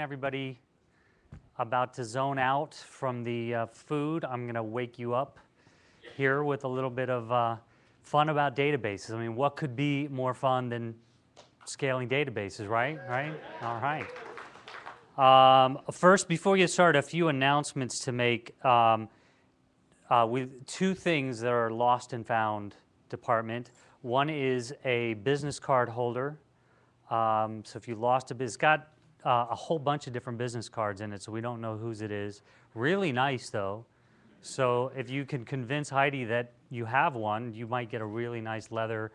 everybody. About to zone out from the uh, food. I'm going to wake you up here with a little bit of uh, fun about databases. I mean, what could be more fun than scaling databases, right? Right? All right. Um, first, before you start, a few announcements to make. Um, uh, with two things that are lost and found department. One is a business card holder. Um, so if you lost a, it's got uh, a whole bunch of different business cards in it, so we don't know whose it is. Really nice though. So if you can convince Heidi that you have one, you might get a really nice leather,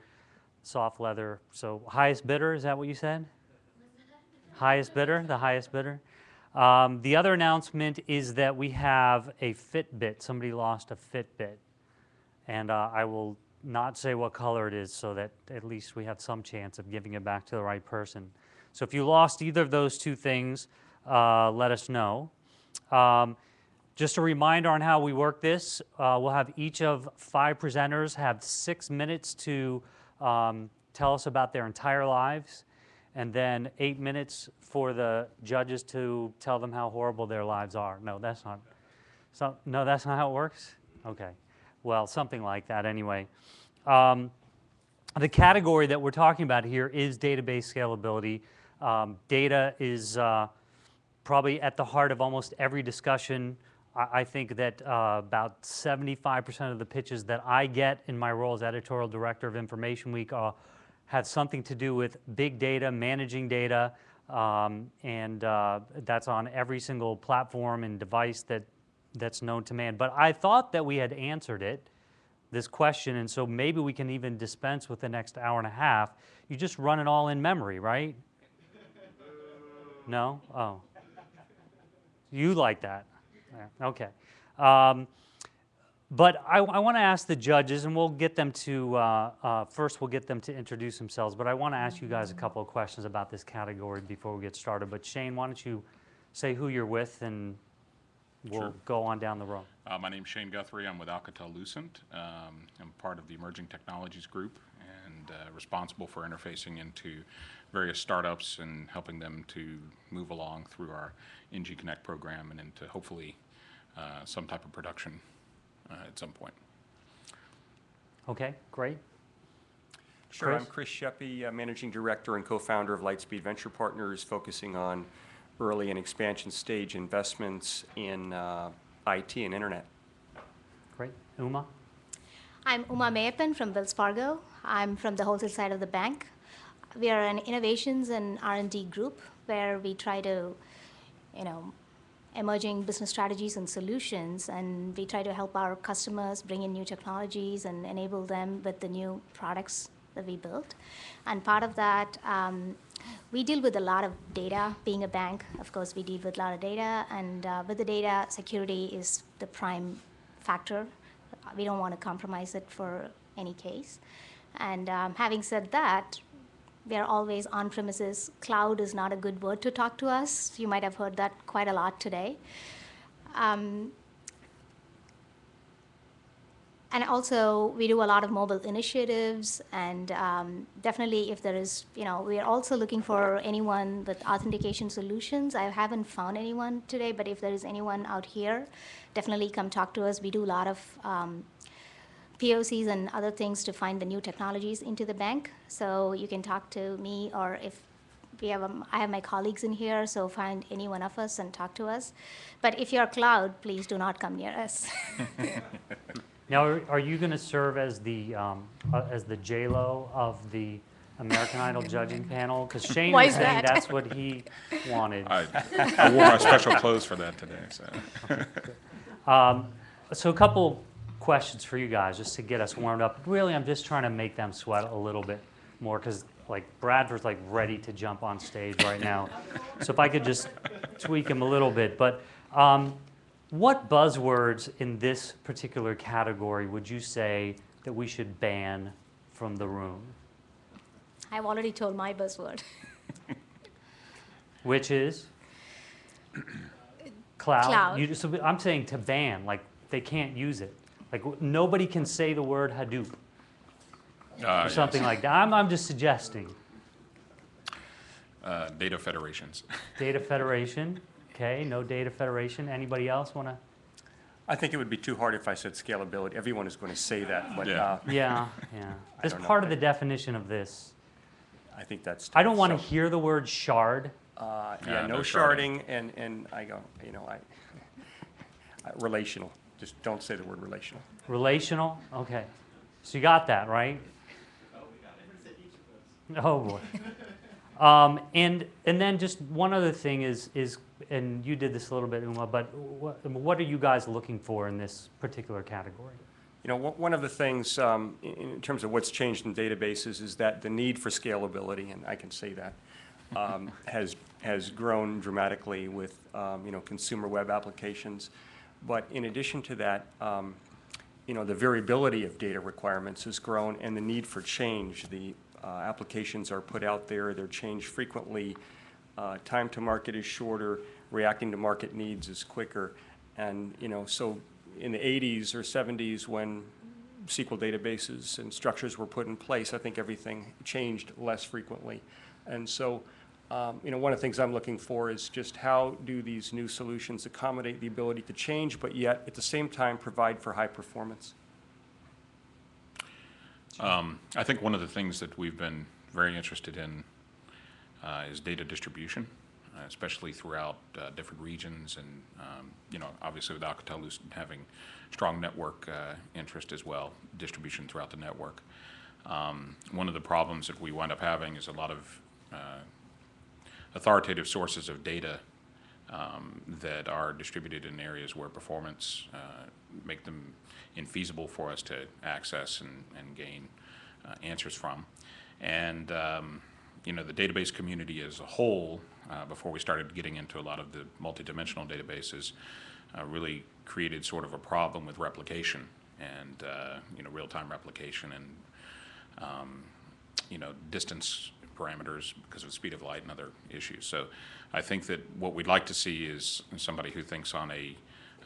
soft leather. So highest bidder, is that what you said? highest bidder, the highest bidder. Um, the other announcement is that we have a Fitbit. Somebody lost a Fitbit. And uh, I will not say what color it is so that at least we have some chance of giving it back to the right person. So if you lost either of those two things, uh, let us know. Um, just a reminder on how we work this, uh, we'll have each of five presenters have six minutes to um, tell us about their entire lives, and then eight minutes for the judges to tell them how horrible their lives are. No, that's not. So, no, that's not how it works? Okay. Well, something like that anyway. Um, the category that we're talking about here is database scalability. Um, data is uh, probably at the heart of almost every discussion. I, I think that uh, about 75% of the pitches that I get in my role as editorial director of Information Week uh, have something to do with big data, managing data, um, and uh, that's on every single platform and device that, that's known to man. But I thought that we had answered it, this question, and so maybe we can even dispense with the next hour and a half. You just run it all in memory, right? No? Oh. You like that? Yeah, Okay. Um, but I, I want to ask the judges, and we'll get them to, uh, uh, first we'll get them to introduce themselves, but I want to ask you guys a couple of questions about this category before we get started. But Shane, why don't you say who you're with, and we'll Sure. go on down the row. Uh, my name's Shane Guthrie. I'm with Alcatel-Lucent. Um, I'm part of the Emerging Technologies Group and uh, responsible for interfacing into various startups and helping them to move along through our NG Connect program and into hopefully uh, some type of production uh, at some point. Okay, great. Sure, I'm Chris? Chris Schaepe, uh, Managing Director and co-founder of Lightspeed Venture Partners, focusing on early and expansion stage investments in uh, IT and internet. Great. Uma? I'm Uma Mayappan from Wells Fargo. I'm from the wholesale side of the bank. We are an innovations and R&D group where we try to, you know, emerging business strategies and solutions, and we try to help our customers bring in new technologies and enable them with the new products that we built. And part of that, um, we deal with a lot of data. Being a bank, of course, we deal with a lot of data, and uh, with the data, security is the prime factor. We don't want to compromise it for any case. And um, having said that, we are always on premises. Cloud is not a good word to talk to us. You might have heard that quite a lot today. Um, and also, we do a lot of mobile initiatives, and um, definitely, if there is, you know, we are also looking for anyone with authentication solutions. I haven't found anyone today, but if there is anyone out here, definitely come talk to us. We do a lot of um, POCs and other things to find the new technologies into the bank. So you can talk to me, or if we have, um, I have my colleagues in here, so find any one of us and talk to us. But if you're cloud, please do not come near us. Now, are- are you going to serve as the, um, uh, as the J-Lo of the American Idol judging panel? Because Shane Why was is saying that? that's what he wanted. I, I wore my special clothes for that today, so. Um, So a couple questions for you guys, just to get us warmed up. Really, I'm just trying to make them sweat a little bit more, because like Bradford's like ready to jump on stage right now. So if I could just tweak him a little bit. But um, what buzzwords in this particular category would you say that we should ban from the room? I've already told my buzzword. Which is? Cloud. Cloud. You, so I'm saying to ban, like they can't use it. Like nobody can say the word Hadoop Uh, or yes. something like that. I'm, I'm just suggesting. Uh, Data federations. Data Federation, okay, no Data Federation. Anybody else want to? I think it would be too hard if I said scalability. Everyone is going to say that, but Yeah. uh, Yeah, yeah. That's don't know. part of the definition of this. I think that's. I don't want to so, hear the word shard. uh, Yeah, Yeah, no no sharding. sharding, and, and I go, you know, I, I- relational. Just don't say the word relational. Relational, okay. So you got that, right? Oh, boy. Um, and, and then just one other thing is, is, and you did this a little bit, Uma, but what, what are you guys looking for in this particular category? You know, one one of the things, um, in in terms of what's changed in databases is that the need for scalability, and I can say that, um, has, has grown dramatically with, um, you know, consumer web applications. But in addition to that, um, you know, the variability of data requirements has grown and the need for change. The applications are put out there, they're changed frequently, uh, time to market is shorter, reacting to market needs is quicker. And, you know, so in the 80s or 70s, when SQL databases and structures were put in place, I think everything changed less frequently. And so, um, you know, one of the things I'm looking for is just how do these new solutions accommodate the ability to change, but yet at the same time provide for high performance? Um, I think one of the things that we've been very interested in uh, is data distribution, uh, especially throughout uh, different regions and, um, you know, obviously with Alcatel-Lucent having strong network uh, interest as well, distribution throughout the network. Um, One of the problems that we wind up having is a lot of uh, authoritative sources of data um, that are distributed in areas where performance uh, make them infeasible for us to access and, and gain uh, answers from. And, um, you know, the database community as a whole, uh, before we started getting into a lot of the multidimensional databases, uh, really created sort of a problem with replication and, uh, you know, real-time replication and um, you know, distance parameters because of the speed of light and other issues. So I think that what we'd like to see is somebody who thinks on a,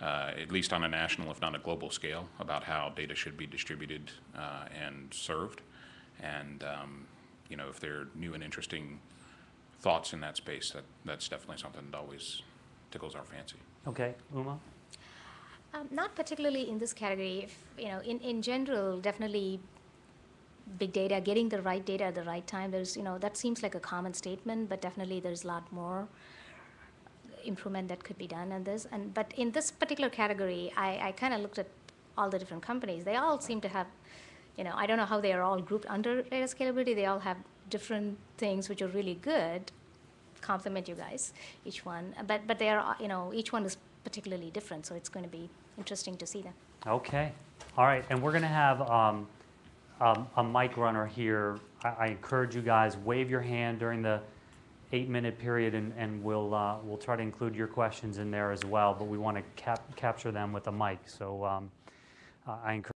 uh, at least on a national, if not a global scale, about how data should be distributed uh, and served. And, um, you know, if there are new and interesting thoughts in that space, that, that's definitely something that always tickles our fancy. Okay, Uma? Um, not particularly in this category. If, you know, in, in general, definitely big data, getting the right data at the right time. There's, you know, that seems like a common statement, but definitely there's a lot more improvement that could be done in this. And but in this particular category, I, I kind of looked at all the different companies. They all seem to have, you know, I don't know how they are all grouped under data scalability. They all have different things which are really good, complement you guys, each one. But but they are, you know, each one is particularly different. So it's going to be interesting to see them. Okay, all right, and we're gonna have um, um, a mic runner here. I, I encourage you guys, wave your hand during the eight-minute period, and, and we'll, uh, we'll try to include your questions in there as well, but we want to cap- capture them with a mic, so um, I encourage